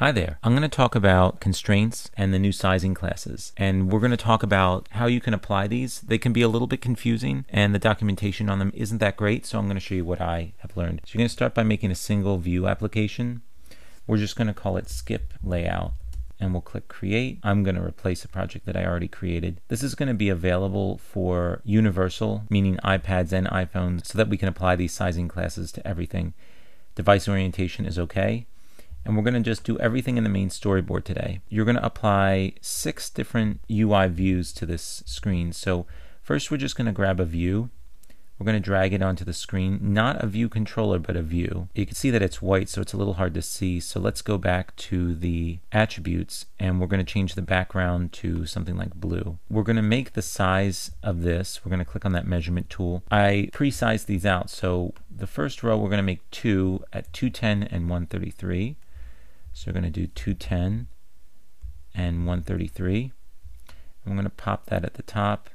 Hi there. I'm going to talk about constraints and the new sizing classes. And we're going to talk about how you can apply these. They can be a little bit confusing and the documentation on them isn't that great. So I'm going to show you what I have learned. So you're going to start by making a single view application. We're just going to call it skip layout and we'll click create. I'm going to replace a project that I already created. This is going to be available for universal, meaning iPads and iPhones, so that we can apply these sizing classes to everything. Device orientation is okay and we're going to just do everything in the main storyboard today. You're going to apply six different UI views to this screen. So first we're just going to grab a view. We're going to drag it onto the screen, not a view controller, but a view. You can see that it's white, so it's a little hard to see. So let's go back to the attributes and we're going to change the background to something like blue. We're going to make the size of this. We're going to click on that measurement tool. I pre-sized these out. So the first row, we're going to make two at 210 and 133. So we're going to do 210 and 133. I'm going to pop that at the top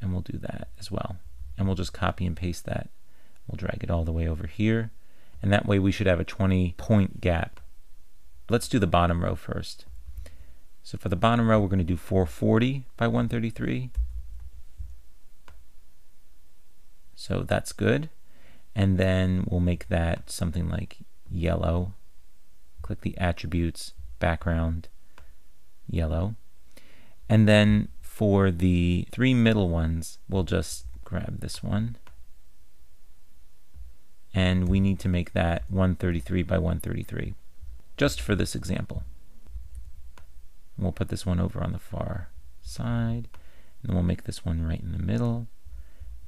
and we'll do that as well. And we'll just copy and paste that. We'll drag it all the way over here. And that way we should have a 20 point gap. Let's do the bottom row first. So for the bottom row, we're going to do 440 by 133. So that's good. And then we'll make that something like yellow click the attributes, background, yellow. And then for the three middle ones, we'll just grab this one. And we need to make that 133 by 133, just for this example. We'll put this one over on the far side, and we'll make this one right in the middle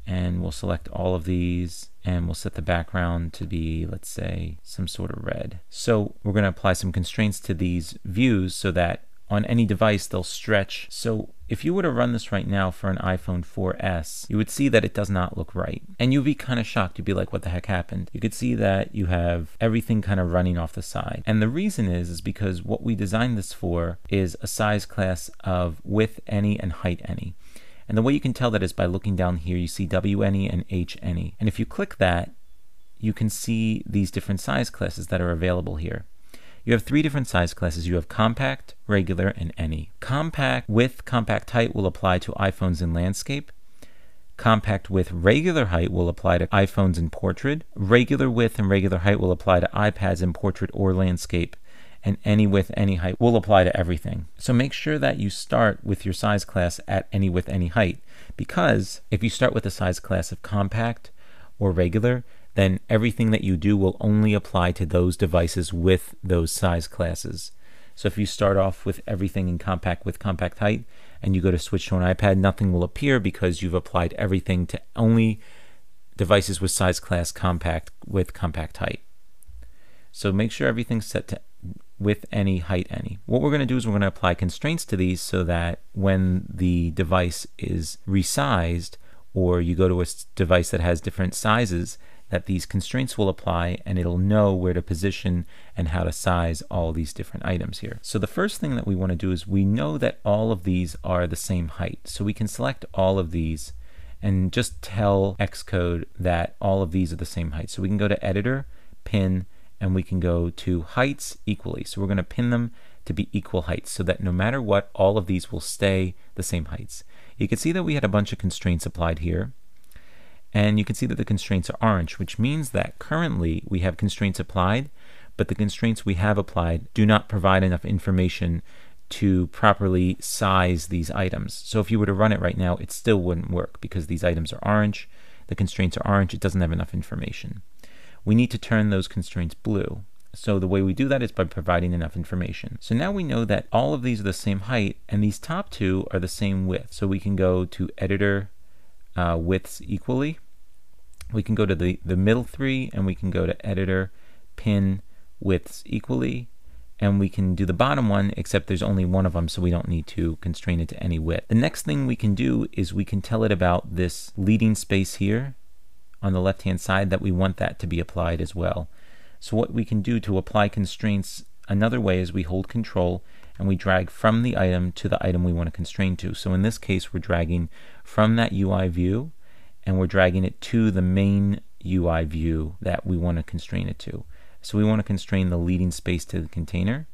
and we'll select all of these and we'll set the background to be, let's say, some sort of red. So we're going to apply some constraints to these views so that on any device they'll stretch. So if you were to run this right now for an iPhone 4S, you would see that it does not look right. And you'd be kind of shocked. You'd be like, what the heck happened? You could see that you have everything kind of running off the side. And the reason is, is because what we designed this for is a size class of width any and height any. And the way you can tell that is by looking down here, you see WNE and HNE. And if you click that, you can see these different size classes that are available here. You have three different size classes. You have compact, regular, and any. Compact with compact height will apply to iPhones in landscape. Compact with regular height will apply to iPhones in portrait. Regular width and regular height will apply to iPads in portrait or landscape and any width, any height will apply to everything. So make sure that you start with your size class at any width, any height, because if you start with a size class of compact or regular, then everything that you do will only apply to those devices with those size classes. So if you start off with everything in compact with compact height and you go to switch to an iPad, nothing will appear because you've applied everything to only devices with size class compact with compact height. So make sure everything's set to with any height any. What we're going to do is we're going to apply constraints to these so that when the device is resized or you go to a device that has different sizes, that these constraints will apply and it'll know where to position and how to size all these different items here. So the first thing that we want to do is we know that all of these are the same height. So we can select all of these and just tell Xcode that all of these are the same height. So we can go to editor, pin, and we can go to heights equally. So we're going to pin them to be equal heights so that no matter what, all of these will stay the same heights. You can see that we had a bunch of constraints applied here. And you can see that the constraints are orange, which means that currently we have constraints applied, but the constraints we have applied do not provide enough information to properly size these items. So if you were to run it right now, it still wouldn't work because these items are orange, the constraints are orange, it doesn't have enough information we need to turn those constraints blue. So the way we do that is by providing enough information. So now we know that all of these are the same height and these top two are the same width. So we can go to editor uh, widths equally. We can go to the, the middle three and we can go to editor pin widths equally and we can do the bottom one except there's only one of them so we don't need to constrain it to any width. The next thing we can do is we can tell it about this leading space here on the left hand side that we want that to be applied as well. So what we can do to apply constraints another way is we hold control and we drag from the item to the item we want to constrain to. So in this case we're dragging from that UI view and we're dragging it to the main UI view that we want to constrain it to. So we want to constrain the leading space to the container.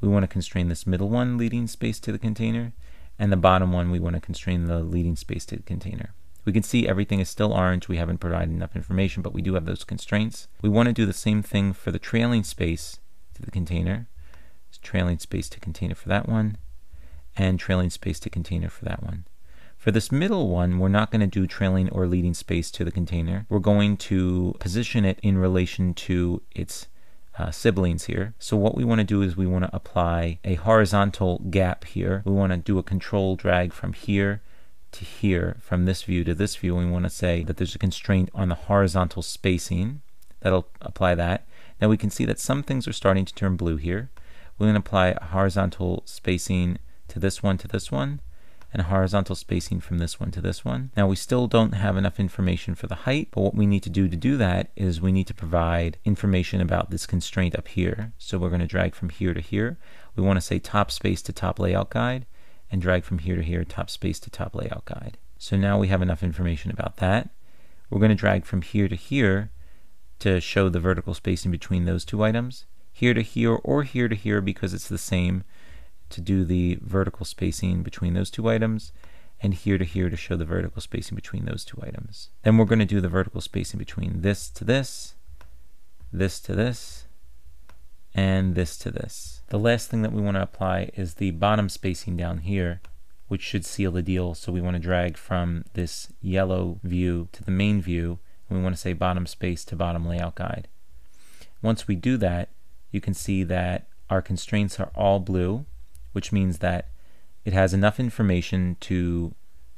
we want to constrain this middle one leading space to the container, and the bottom one we want to constrain the leading space to the container. We can see everything is still orange. We haven't provided enough information, but we do have those constraints. We want to do the same thing for the trailing space to the container. It's trailing space to container for that one, and trailing space to container for that one. For this middle one, we're not going to do trailing or leading space to the container. We're going to position it in relation to its uh, siblings here. So what we want to do is we want to apply a horizontal gap here. We want to do a control drag from here to here, from this view to this view. We want to say that there's a constraint on the horizontal spacing. That'll apply that. Now we can see that some things are starting to turn blue here. We're going to apply a horizontal spacing to this one to this one and horizontal spacing from this one to this one. Now we still don't have enough information for the height, but what we need to do to do that is we need to provide information about this constraint up here. So we're going to drag from here to here. We want to say top space to top layout guide and drag from here to here top space to top layout guide. So now we have enough information about that. We're going to drag from here to here to show the vertical spacing between those two items. Here to here or here to here because it's the same to do the vertical spacing between those two items and here to here to show the vertical spacing between those two items. Then we're going to do the vertical spacing between this to this, this to this, and this to this. The last thing that we want to apply is the bottom spacing down here, which should seal the deal. So we want to drag from this yellow view to the main view, and we want to say bottom space to bottom layout guide. Once we do that, you can see that our constraints are all blue, which means that it has enough information to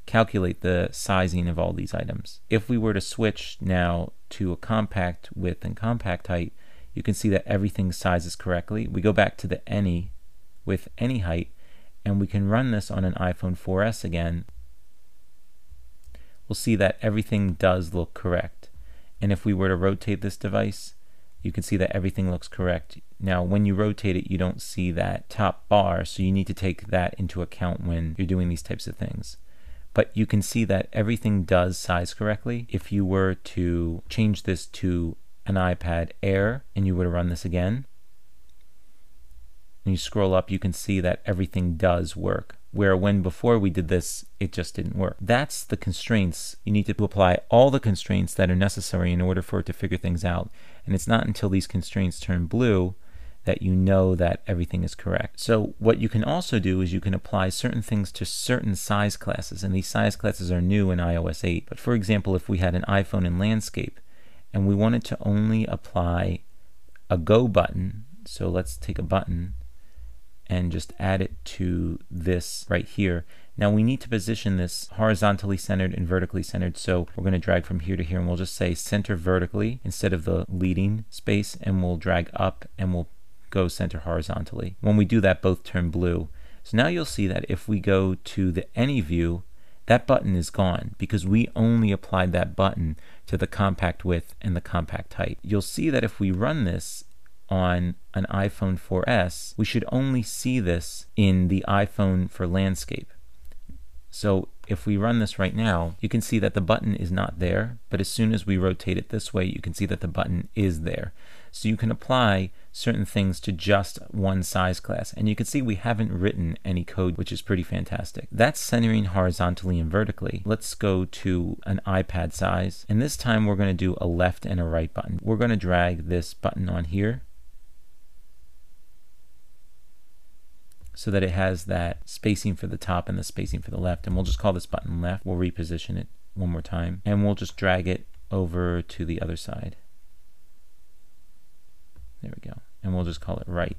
calculate the sizing of all these items. If we were to switch now to a compact width and compact height, you can see that everything sizes correctly. We go back to the any with any height, and we can run this on an iPhone 4S again. We'll see that everything does look correct. And if we were to rotate this device, you can see that everything looks correct. Now, when you rotate it, you don't see that top bar, so you need to take that into account when you're doing these types of things. But you can see that everything does size correctly. If you were to change this to an iPad Air and you were to run this again, and you scroll up, you can see that everything does work where when before we did this, it just didn't work. That's the constraints. You need to apply all the constraints that are necessary in order for it to figure things out. And it's not until these constraints turn blue that you know that everything is correct. So what you can also do is you can apply certain things to certain size classes, and these size classes are new in iOS 8. But for example, if we had an iPhone in landscape and we wanted to only apply a go button, so let's take a button and just add it to this right here. Now we need to position this horizontally centered and vertically centered. So we're going to drag from here to here and we'll just say center vertically instead of the leading space and we'll drag up and we'll go center horizontally. When we do that, both turn blue. So now you'll see that if we go to the any view, that button is gone because we only applied that button to the compact width and the compact height. You'll see that if we run this on an iPhone 4S, we should only see this in the iPhone for landscape. So if we run this right now, you can see that the button is not there, but as soon as we rotate it this way, you can see that the button is there. So you can apply certain things to just one size class. And you can see we haven't written any code, which is pretty fantastic. That's centering horizontally and vertically. Let's go to an iPad size. And this time we're going to do a left and a right button. We're going to drag this button on here so that it has that spacing for the top and the spacing for the left. And we'll just call this button left. We'll reposition it one more time and we'll just drag it over to the other side. There we go. And we'll just call it right.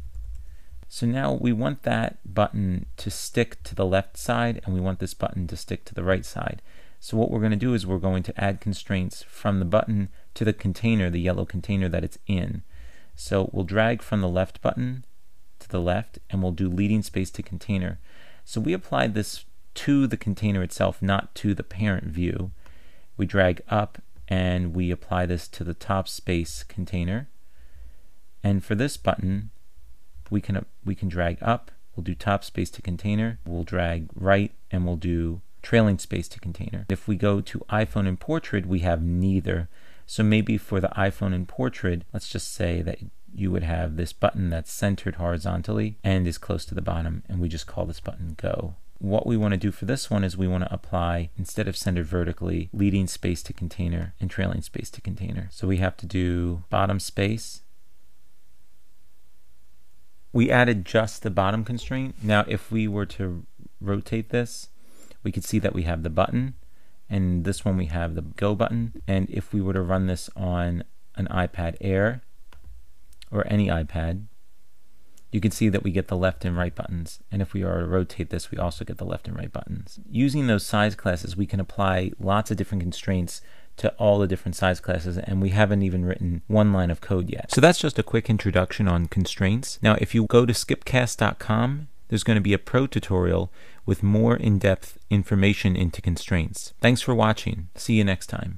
So now we want that button to stick to the left side and we want this button to stick to the right side. So what we're going to do is we're going to add constraints from the button to the container, the yellow container that it's in. So we'll drag from the left button to the left and we'll do leading space to container. So we applied this to the container itself, not to the parent view. We drag up and we apply this to the top space container. And for this button, we can, we can drag up, we'll do top space to container, we'll drag right, and we'll do trailing space to container. If we go to iPhone and portrait, we have neither. So maybe for the iPhone and portrait, let's just say that you would have this button that's centered horizontally and is close to the bottom, and we just call this button go. What we want to do for this one is we want to apply, instead of centered vertically, leading space to container and trailing space to container. So we have to do bottom space. We added just the bottom constraint. Now if we were to rotate this, we could see that we have the button, and this one we have the go button. And if we were to run this on an iPad Air or any iPad, you can see that we get the left and right buttons. And if we are to rotate this, we also get the left and right buttons. Using those size classes, we can apply lots of different constraints to all the different size classes, and we haven't even written one line of code yet. So that's just a quick introduction on constraints. Now, if you go to skipcasts.com, there's going to be a pro tutorial with more in-depth information into constraints. Thanks for watching. See you next time.